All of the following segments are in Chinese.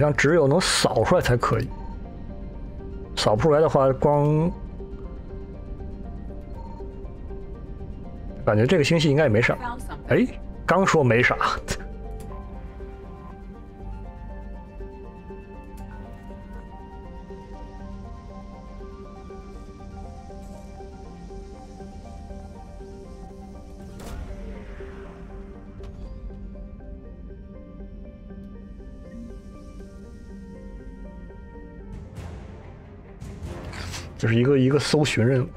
好像只有能扫出来才可以，扫不出来的话，光感觉这个星系应该也没啥。哎，刚说没啥，这是一个一个搜寻任务。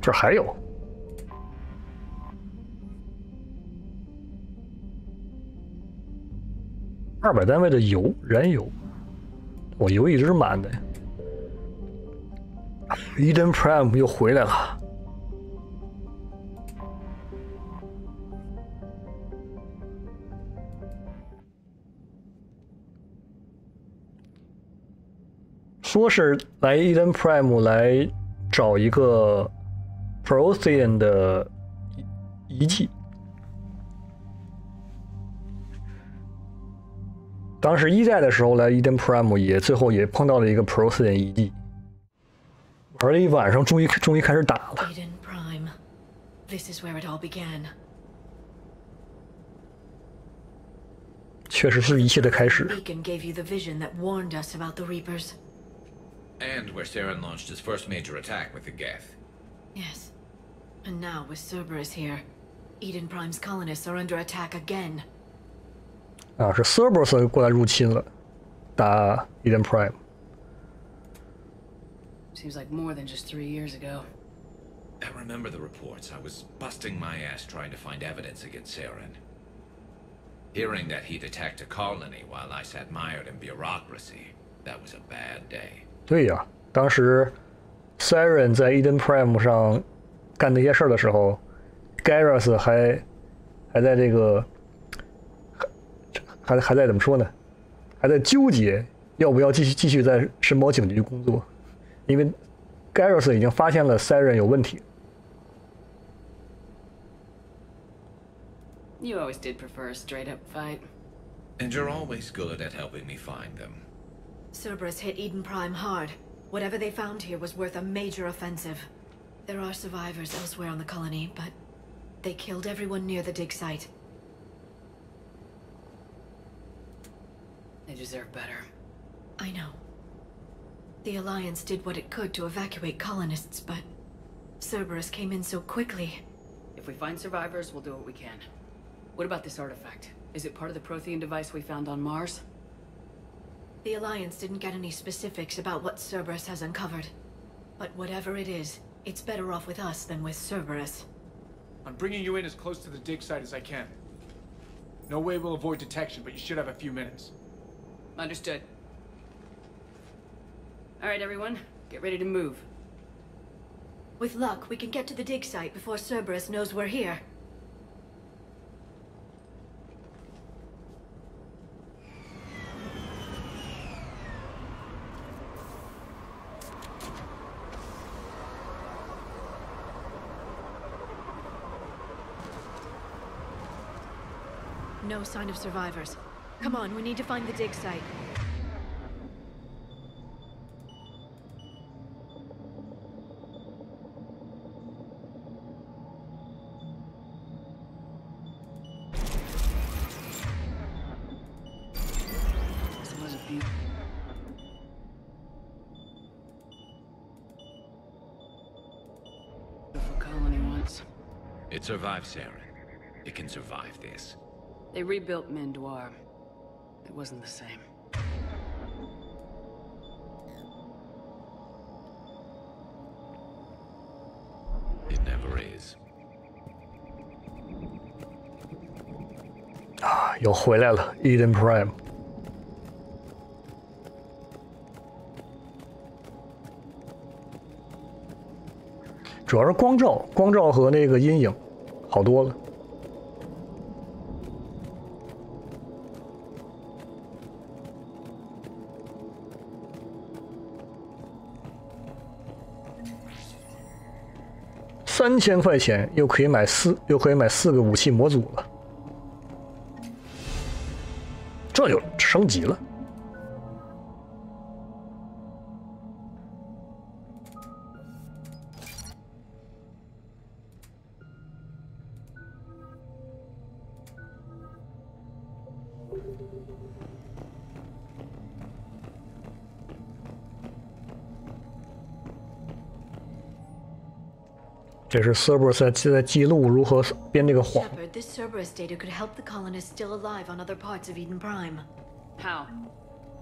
这还有，二百单位的油，燃油，我油一直是满的。Eden Prime 又回来了，说是来 Eden Prime 来找一个 Prothean 的遗遗迹。当时一代的时候来 Eden Prime 也最后也碰到了一个 Prothean 遗迹，玩了一晚上，终于终于开始打了。Eden Prime. This is where it all began. 确实是一切的开始。Beacon gave you the vision that warned us about the Reapers. And where Saren launched his first major attack with the Geth. Yes. And now, with Cerberus here, Eden Prime's colonists are under attack again. 啊，是 Cerberus 过来入侵了，打 Eden Prime。 Seems like more than just three years ago. I remember the reports. I was busting my ass trying to find evidence against Saren. Hearing that he'd attacked a colony while I sat mired in bureaucracy, that was a bad day. 对呀，当时 Siren 在 Eden Prime 上干那些事儿的时候，Garrus 还还在这个还还还在怎么说呢？还在纠结要不要继续继续在神保警局工作，因为 Garrus 已经发现了 Siren 有问题。You always did prefer a straight up fight. And you're always good at helping me find them. Cerberus hit Eden Prime hard. Whatever they found here was worth a major offensive. There are survivors elsewhere on the colony, but they killed everyone near the dig site. They deserve better. I know. The Alliance did what it could to evacuate colonists, but Cerberus came in so quickly. If we find survivors, we'll do what we can. What about this artifact? Is it part of the Prothean device we found on Mars? The Alliance didn't get any specifics about what Cerberus has uncovered. But whatever it is, it's better off with us than with Cerberus. I'm bringing you in as close to the dig site as I can. No way we'll avoid detection, but you should have a few minutes. Understood. Alright, everyone. Get ready to move. With luck, we can get to the dig site before Cerberus knows we're here. No sign of survivors. Come on, we need to find the dig site. This was a beautiful. Beautiful colony once. It survived Saren. It can survive this. They rebuilt Mandoir. It wasn't the same. It never is. 啊，又回来了，Eden Prime。主要是光照，光照和那个阴影好多了。 三千块钱又可以买四，又可以买四个武器模组了，这就升级了。这是 Cerberus 在在记录如何编这个谎。 Shepard, this Cerberus data could help the colonists still alive on other parts of Eden Prime. How?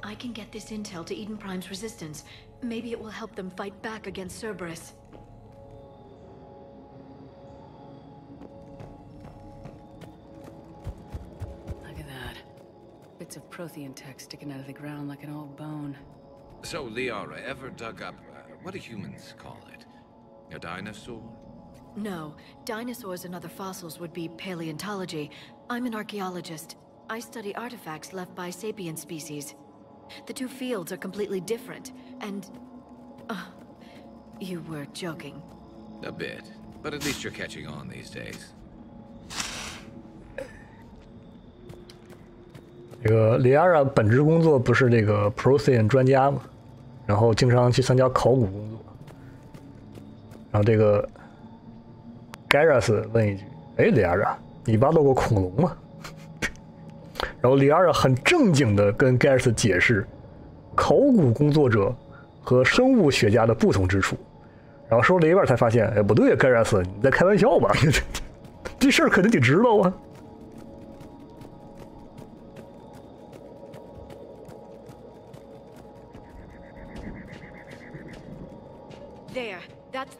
I can get this intel to Eden Prime's resistance. Maybe it will help them fight back against Cerberus. Look at that. Bits of Prothean tech sticking out of the ground like an old bone. So, Liara ever dug up, uh, what do humans call it? A dinosaur? No, dinosaurs and other fossils would be paleontology. I'm an archaeologist. I study artifacts left by sapient species. The two fields are completely different, and. Uh, you were joking. A bit. But at least you're catching on these days. 这个里亚拉本职工作不是这个 Prothean 专家嘛，然后经常去参加考古工作。然后这个 Garrus 问一句：“哎，李亚拉，你挖到过恐龙吗？” 然后李亚拉很正经的跟 Garrus 解释考古工作者和生物学家的不同之处。然后说了一半才发现，哎，不对啊，Garrus，你在开玩笑吧？这事儿肯定得知道啊。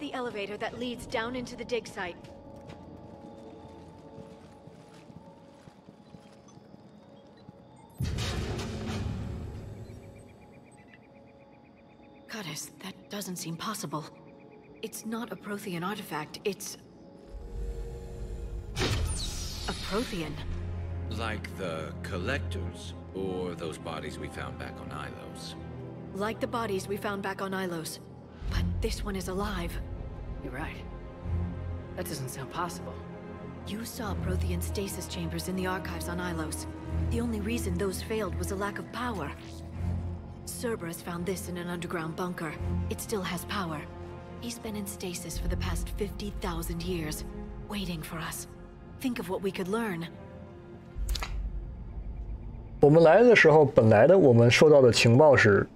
The elevator that leads down into the dig site. Goddess, that doesn't seem possible. It's not a Prothean artifact, it's... A Prothean. Like the collectors, or those bodies we found back on Ilos. Like the bodies we found back on Ilos. But this one is alive. You're right. That doesn't sound possible. You saw Prothean stasis chambers in the archives on Ilos. The only reason those failed was a lack of power. Cerberus found this in an underground bunker. It still has power. He's been in stasis for the past 50,000 years, waiting for us. Think of what we could learn. 我们来的时候，本来的我们收到的情报是，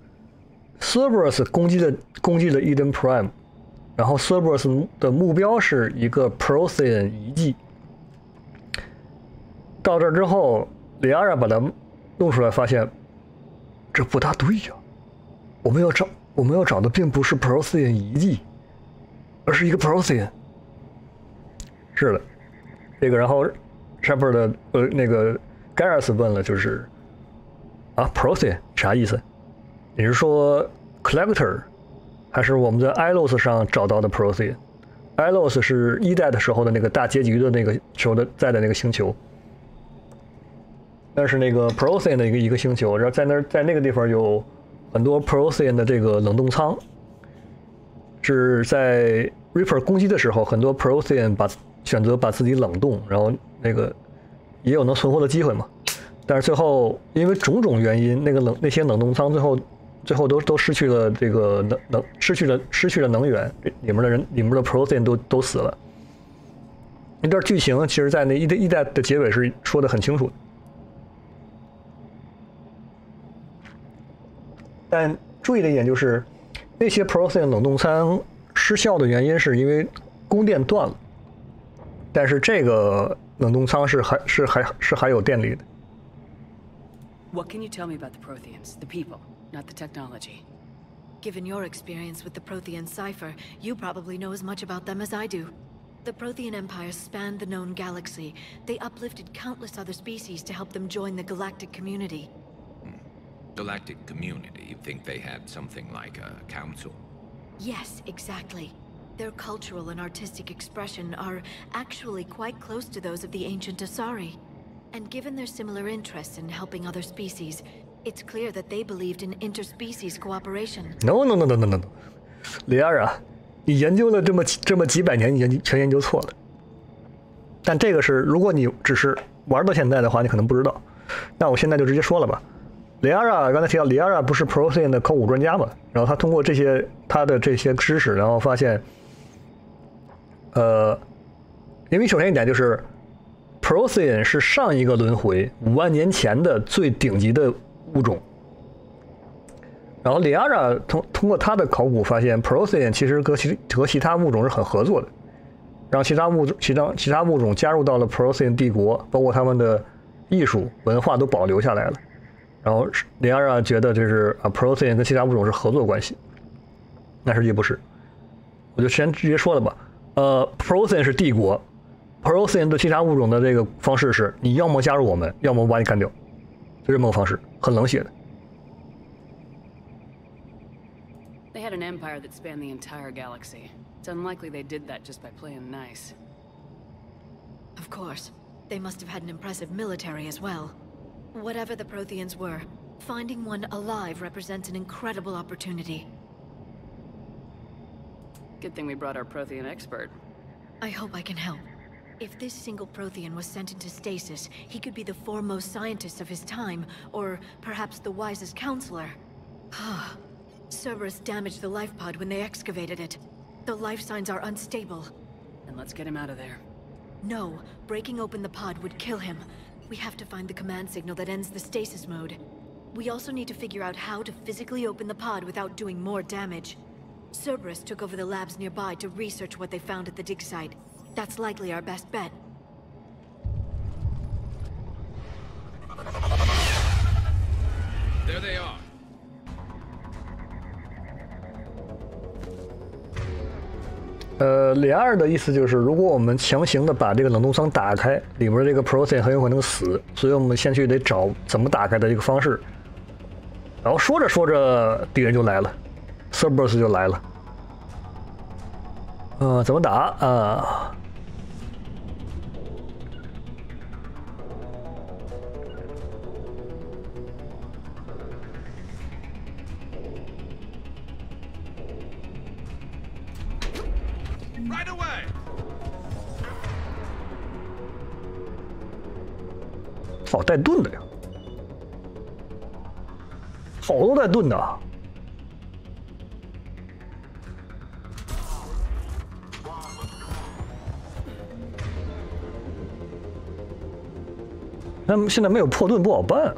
Cerberus 攻击了攻击了 Eden Prime， 然后 Cerberus 的目标是一个 Procyen 遗迹。到这之后，李亚拉把它弄出来，发现这不大对呀、我们要找我们要找的并不是 Procyen 遗迹，而是一个 Procyen。是的，这个然后 Shepard 的呃那个 Garrus 问了，就是啊 Prothean 啥意思？你是说 Collector，还是我们在 Ilos 上找到的 Procyen，ILOS 是一代的时候的那个大结局的那个时候的在的那个星球，那是那个 Procyen 的一个一个星球，然后在那在那个地方有很多 Procyen 的这个冷冻舱，是在 Reaper 攻击的时候，很多 Procyen 把选择把自己冷冻，然后那个也有能存活的机会嘛。但是最后因为种种原因，那个冷那些冷冻舱最后最后都都失去了这个能能失去了失去了能源，里面的人里面的 Prothean 都都死了。那段剧情其实，在那一代一代的结尾是说的很清楚。但注意的一点就是，那些 Prothean 冷冻舱失效的原因是因为供电断了，但是这个冷冻舱是还是还是还有电力的。What can you tell me about the Protheans? The people, not the technology. Given your experience with the Prothean cipher, you probably know as much about them as I do. The Prothean Empire spanned the known galaxy. They uplifted countless other species to help them join the galactic community. Hmm. Galactic community, you think they had something like a council? Yes, exactly. Their cultural and artistic expression are actually quite close to those of the ancient Asari. And given their similar interests in helping other species, it's clear that they believed in interspecies cooperation. No no no no no no no，里亚啊，你研究了这么这么几百年，你研究全研究错了。但这个是，如果你只是玩到现在的话，你可能不知道。那我现在就直接说了吧。里亚拉刚才提到，里亚拉不是 Prothean 的考古专家嘛？然后他通过这些他的这些知识，然后发现，呃，因为首先一点就是 Prothean 是上一个轮回五万年前的最顶级的物种。然后李亚拉通通过他的考古发现，Prothean 其实和其和其他物种是很合作的。让其他物种、其他其他物种加入到了 Prothean 帝国，包括他们的艺术文化都保留下来了。然后李亚拉觉得这是啊，Prothean 跟其他物种是合作关系，那实际不是。我就先直接说了吧。呃，Prothean 是帝国，Prothean 对其他物种的这个方式是：你要么加入我们，要么把你干掉，就这么个方式，很冷血的。They had an empire that spanned the entire galaxy. It's unlikely they did that just by playing nice. Of course. They must have had an impressive military as well. Whatever the Protheans were, finding one alive represents an incredible opportunity. Good thing we brought our Prothean expert. I hope I can help. If this single Prothean was sent into stasis, he could be the foremost scientist of his time, or perhaps the wisest counselor. Ah. Cerberus damaged the life pod when they excavated it. The life signs are unstable. Then let's get him out of there. No, breaking open the pod would kill him. We have to find the command signal that ends the stasis mode. We also need to figure out how to physically open the pod without doing more damage. Cerberus took over the labs nearby to research what they found at the dig site. That's likely our best bet. There they are. 呃，连二的意思就是，如果我们强行的把这个冷冻舱打开，里面这个 Prothean 很有可能死，所以我们先去得找怎么打开的一个方式。然后说着说着，敌人就来了，Cerberus 就来了。呃，怎么打啊？Right away，好带盾的呀，好多带盾的。那么现在没有破盾不好办啊。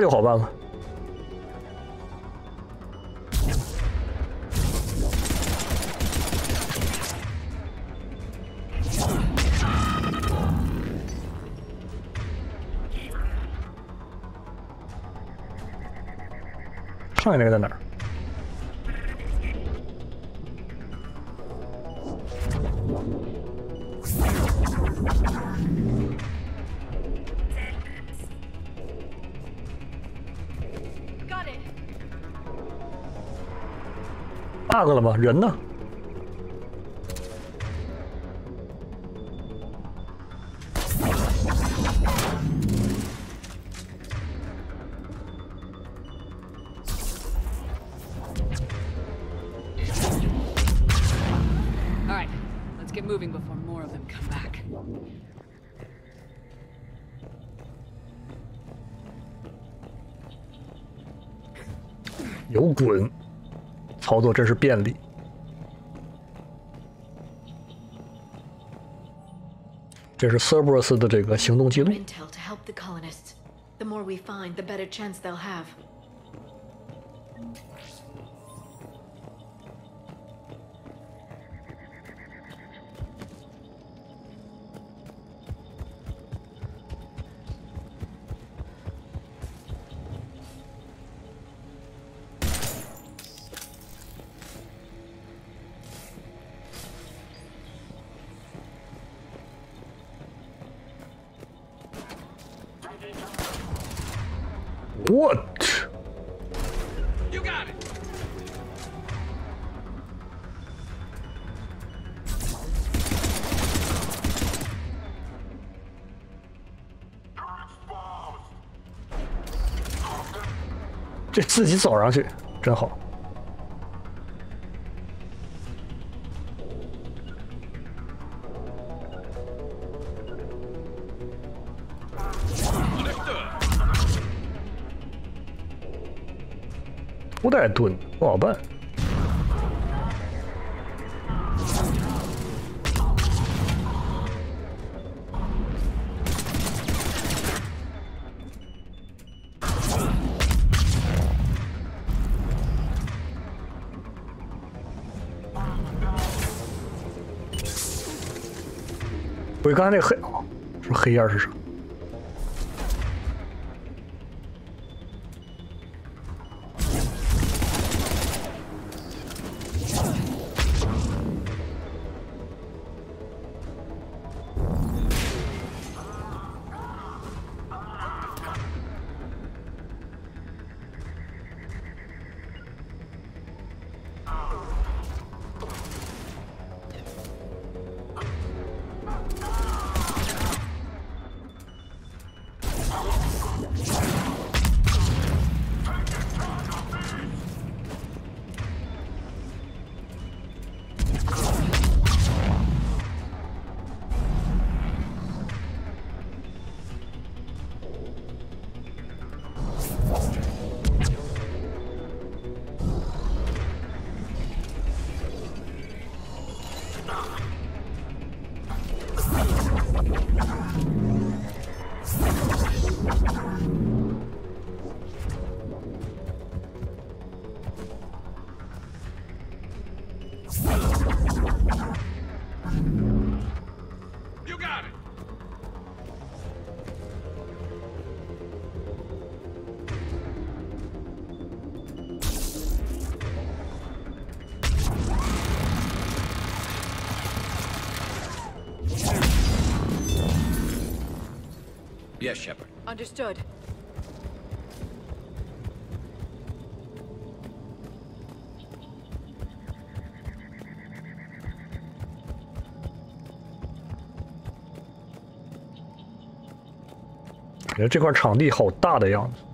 就好办了。上面那个在哪儿？bug 了吗？人呢？有滚。操作真是便利。这是 Cerberus 的这个行动记录。The more we find, the better chance they'll have. 这自己走上去真好。不带盾不好办。刚才那个黑哦，说黑烟是啥？You Understood. 感觉这块场地好大的样子。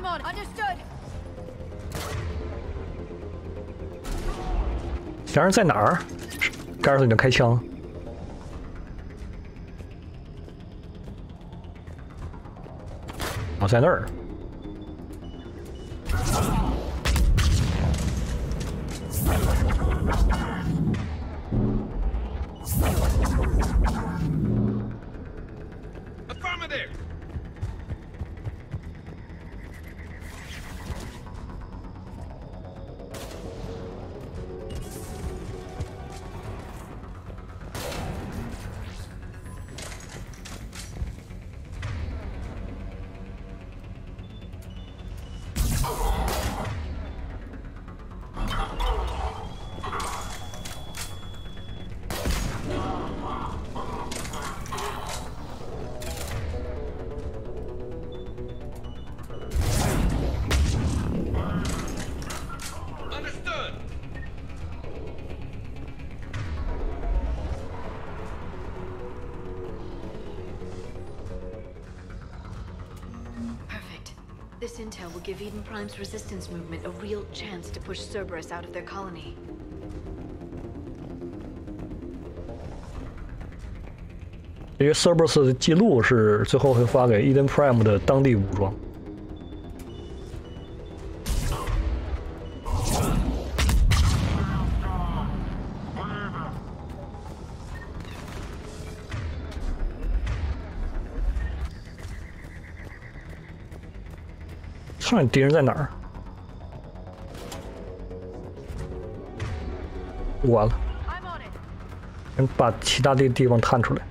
I'm on. Understood. 两人在哪儿？盖尔斯已经开枪。我在那儿。intel will give Eden Prime's resistance movement a real chance to push Cerberus out of their colony. 这些 Cerberus 的记录是最后会发给 Eden Prime 的当地武装。 上面敌人在哪儿？完了，先把其他的地方探出来。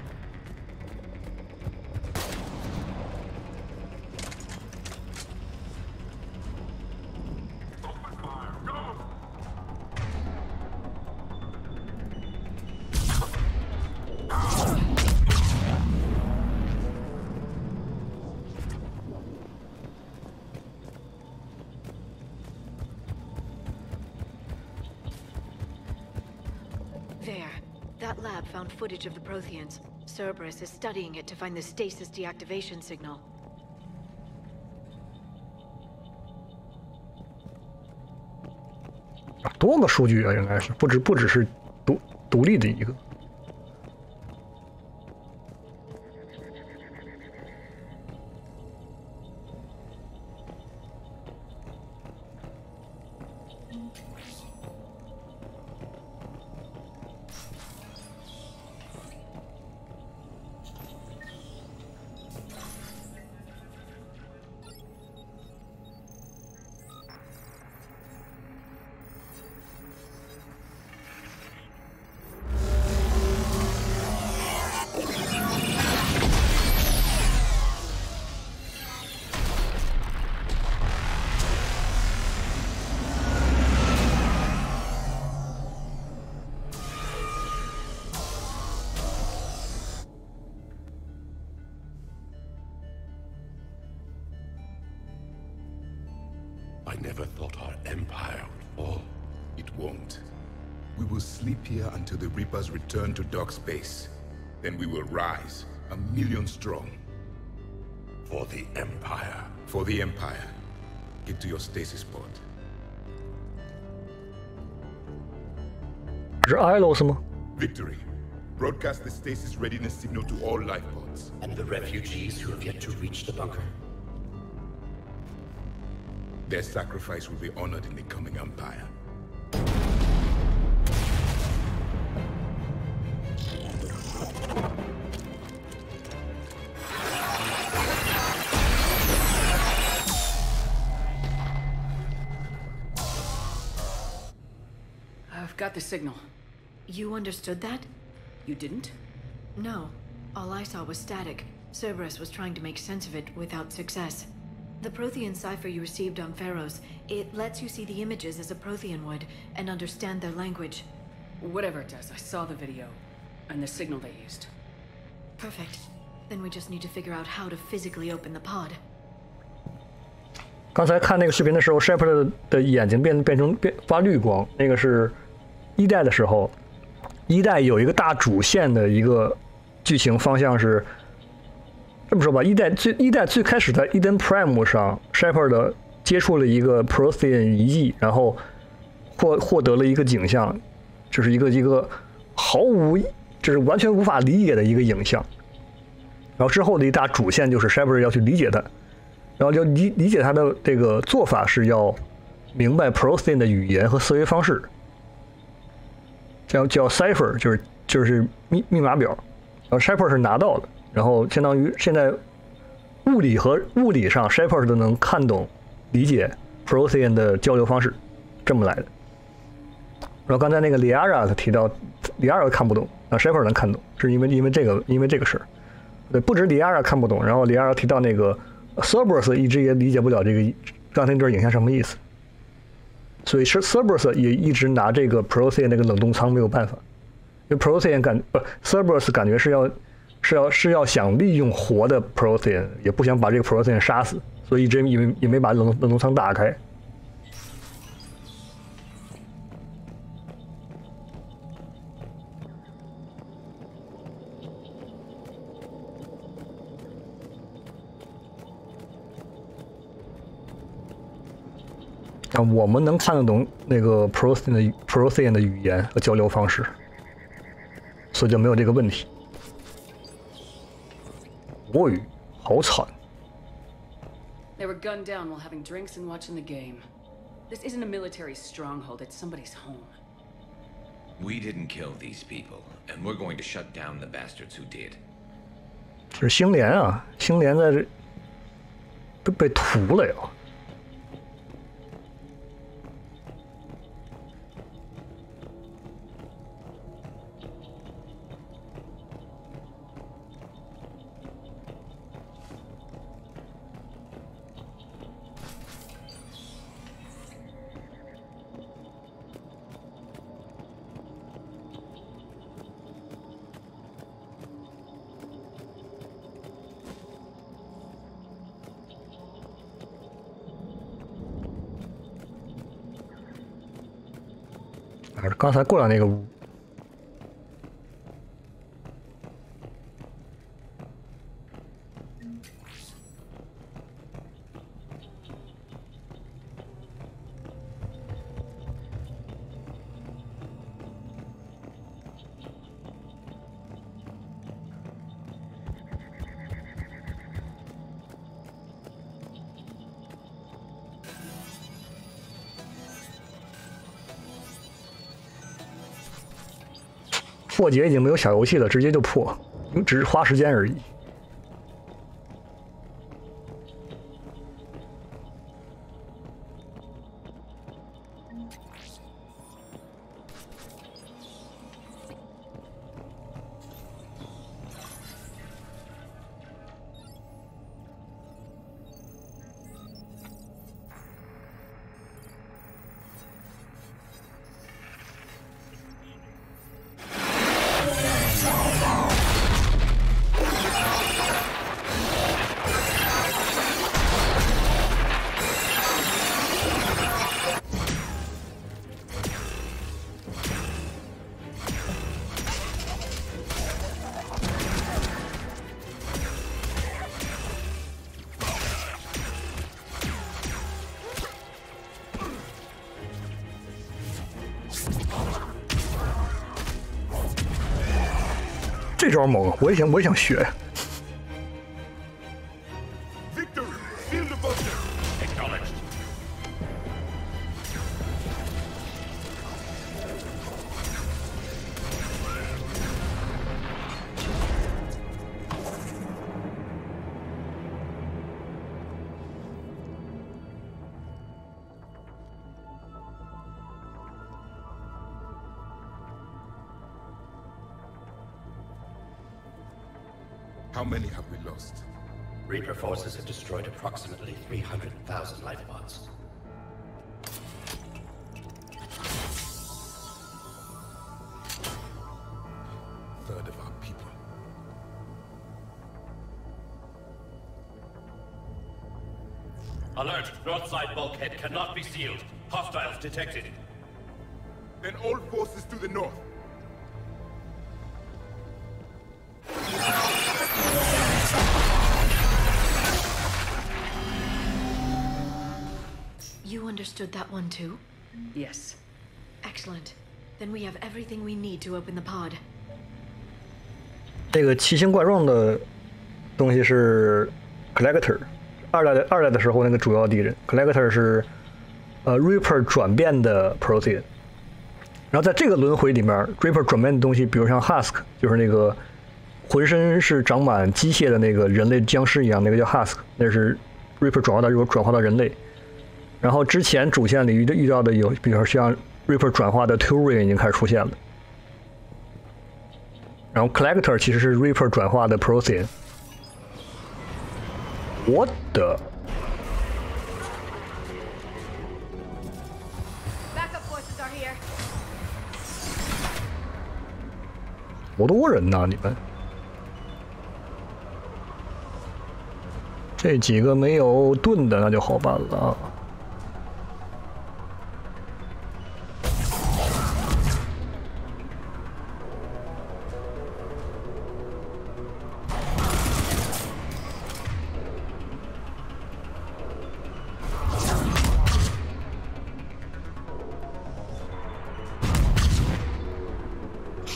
footage of the Protheans. Cerberus is studying it to find the stasis deactivation signal. 啊多个数据啊，应该是不止不只是独独立的一个。 Dark space. Then we will rise, a million strong. For the empire. For the Empire. Get to your stasis pod. 是 Ilos Victory. Broadcast the stasis readiness signal to all life pods. And the refugees who have yet to reach the bunker. Their sacrifice will be honored in the coming Empire. the signal. You understood that? You didn't? No. All I saw was static. Cerberus was trying to make sense of it without success. The Prothean cipher you received on Pharaohs, it lets you see the images as a Prothean would and understand their language. Whatever it does, I saw the video and the signal they used. Perfect. Then we just need to figure out how to physically open the pod. 刚才看那个视频的时候，Shepard 的眼睛变变成变发绿光，那个是 一代的时候，一代有一个大主线的一个剧情方向是这么说吧，一代最一代最开始在 Eden Prime 上，Shepard 接触了一个 Prothean 遗迹，然后获获得了一个景象，就是一个一个毫无就是完全无法理解的一个影像。然后之后的一大主线就是 Shepard 要去理解它。然后就理理解他的这个做法是要明白 Prothean 的语言和思维方式，叫叫 cipher，就是就是密密码表。然后 Shepard 是拿到了，然后相当于现在物理和物理上 Shepard 都能看懂、理解 Prothean 的交流方式，这么来的。然后刚才那个 Liara 提到，Liara 看不懂，啊 Shepard 能看懂，是因为因为这个因为这个事儿。对，不止 Liara 看不懂，然后 Liara 提到那个。Cerberus 一直也理解不了这个刚才那段影像什么意思，所以是 Cerberus 也一直拿这个 Prothean 那个冷冻舱没有办法，因为 Prothean 感不 Cerberus 感觉是要是要是要想利用活的 Prothean，也不想把这个 Prothean 杀死，所以一直也没也没把冷冷冻舱打开。我们能看得懂那个 Prothean 的 Prothean 的语言和交流方式，所以就没有这个问题。国语好惨，They were gunned down while having drinks and watching the game. This isn't a military stronghold, it's somebody's home. We didn't kill these people, and we're going to shut down the bastards who did. 这是星联啊，星联在这被被屠了呀。刚才过来那个屋。节已经没有小游戏了，直接就破，只是花时间而已。这招猛，我也想，我也想学。Approximately 300,000 life pods. Third of our people. Alert! North side bulkhead cannot be sealed. Hostiles detected. Then all forces to the north. Understood that one too? Yes. Excellent. Then we have everything we need to open the pod. 这个奇形怪状的东西是 Collector，二代的二代的时候那个主要敌人 Collector 是呃 Reaper 转变的 Prothean，然后在这个轮回里面，Reaper 转变的东西，比如像 Husk，就是那个浑身是长满机械的那个人类僵尸一样，那个叫 Husk，那是 Reaper 转化到转化到人类。然后之前主线里遇遇到的有，比如像 Reaper 转化的 Turian 已经开始出现了。然后 Collector 其实是 Reaper 转化的 Prothean。我的.好多人呐，你们这几个没有盾的那就好办了啊。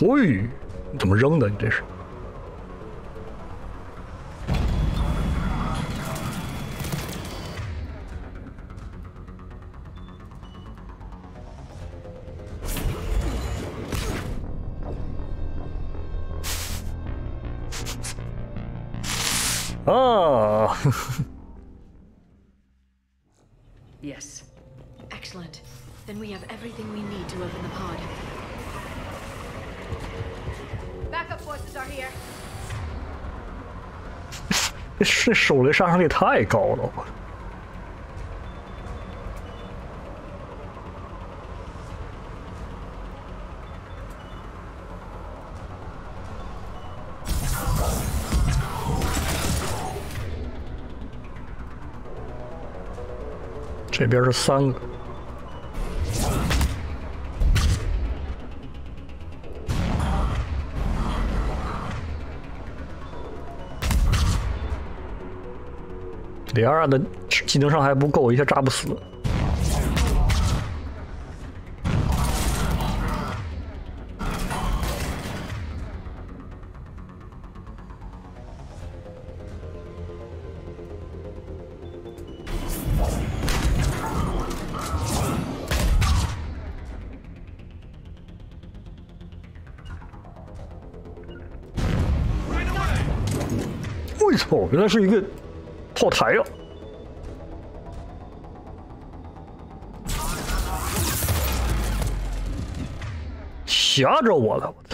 喂，你怎么扔的？你这是？手雷杀伤力太高了，我。这边是三个，李二的技能伤害不够，一下炸不死。我操！原来是一个后台呀！吓着我了，我操！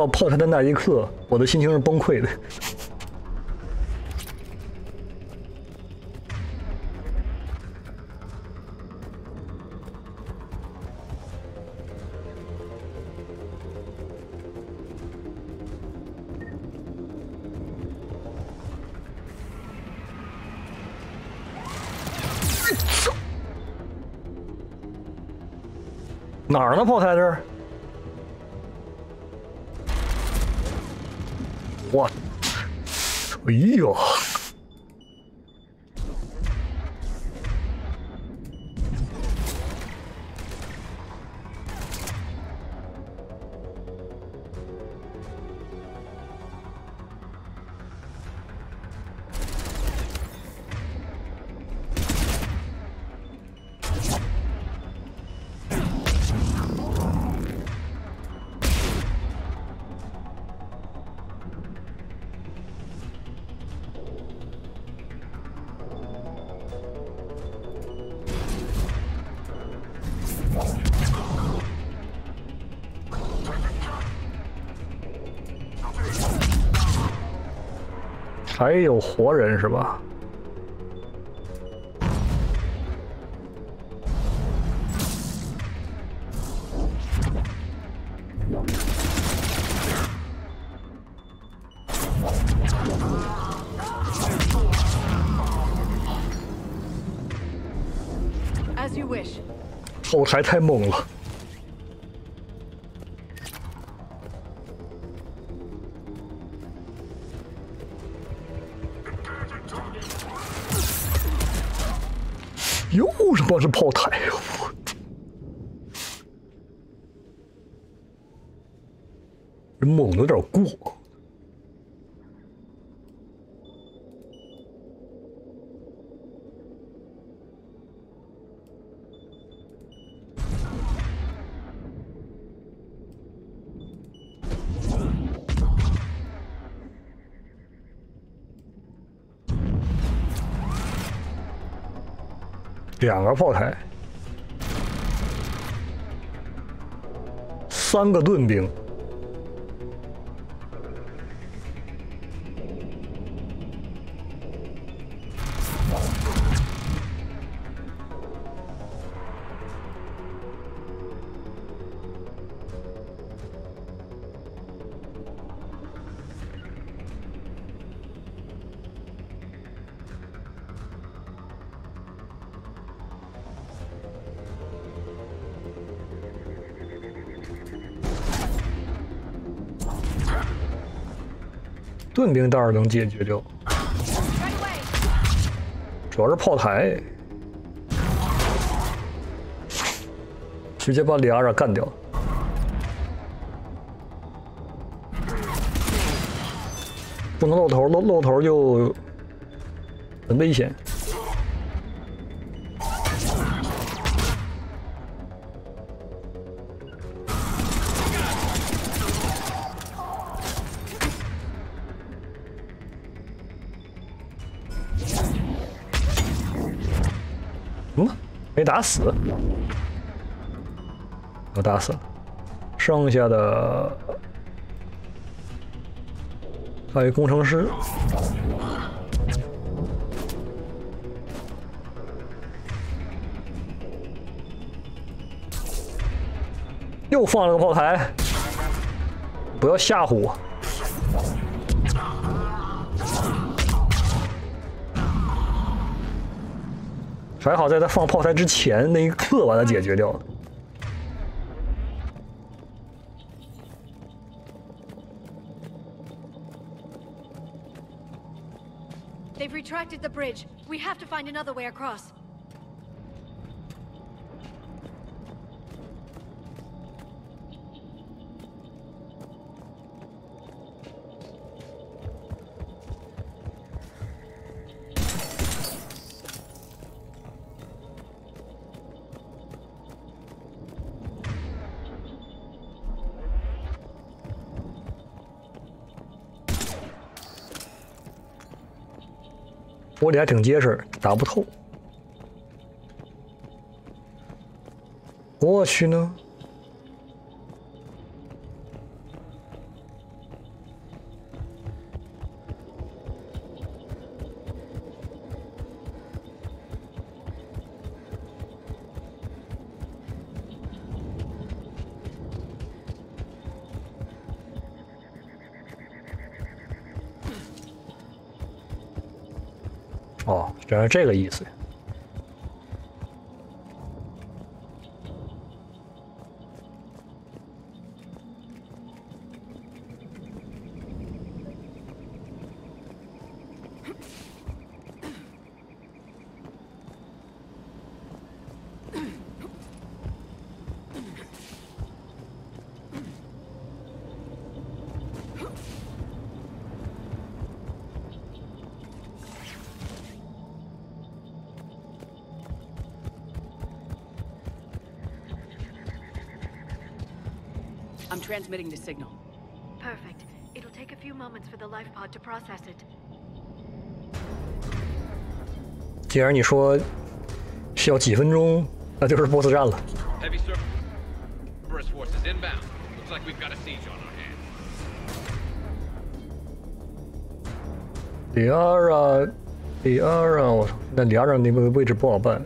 到炮台的那一刻，我的心情是崩溃的。哪儿呢？炮台这儿？我，哎呦！还有活人是吧？后台太猛了。又他妈是炮台！我这猛的有点过。两个炮台，三个盾兵，盾兵倒是能解决掉，主要是炮台，直接把里亚拉干掉。不能露头，露露头就很危险。打死，我打死了，剩下的还有工程师。又放了个炮台，不要吓唬我。还好在他放炮台之前那一刻把他解决掉了。They've retracted the bridge. We have to find another way across. 玻璃还挺结实，打不透。我去呢？主要是这个意思。transmitting the signal. Perfect. It'll take a few moments for the life pod to process it. 既然你说需要几分钟，那就是 BOSS 战了。 Heavy Cerberus forces inbound. Looks like we've got a siege on our hands. 里亚拉，里亚拉，我操，那里亚拉那个位置不好办。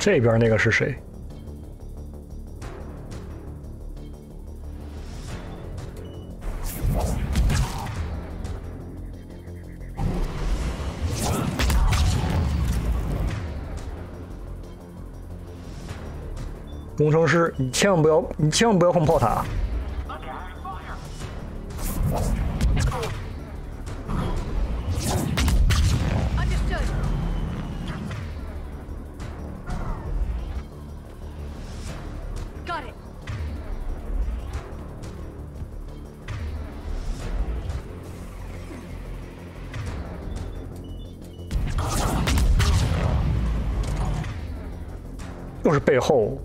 这边那个是谁？工程师，你千万不要，你千万不要碰炮塔。后。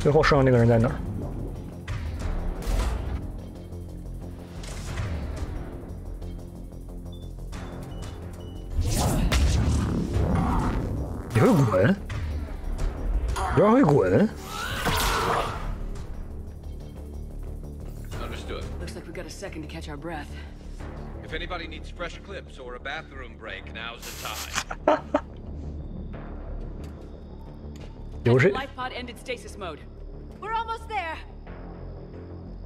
最后剩下那个人在哪儿？catch our breath. If anybody needs fresh clips or a bathroom break, now's the time. 有谁？ Life pod ended stasis mode. We're almost there.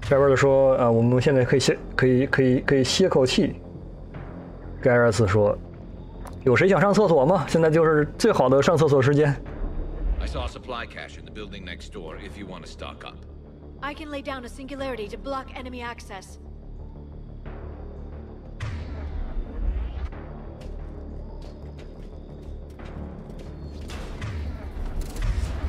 下边的说啊，我们现在可以歇，可以可以可以歇口气。盖尔斯说：“有谁想上厕所吗？现在就是最好的上厕所时间。 I saw a supply cache in the building next door if you want to stock up. I can lay down a singularity to block enemy access.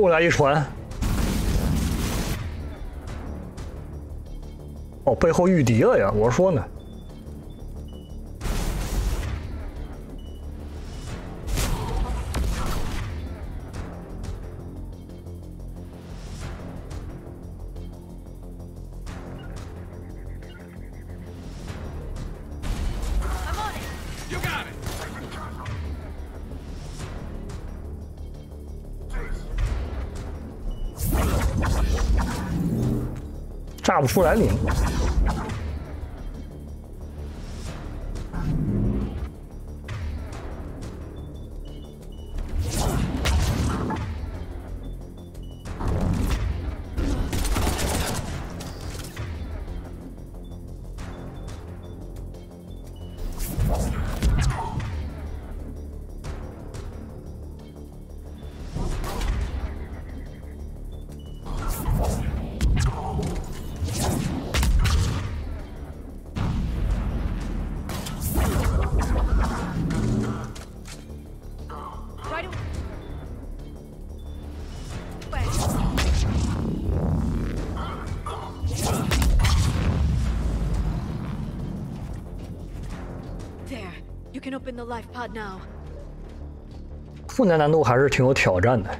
又来一船。哦，背后御敌了呀！我说呢。炸不出来你。no 困难难度还是挺有挑战的。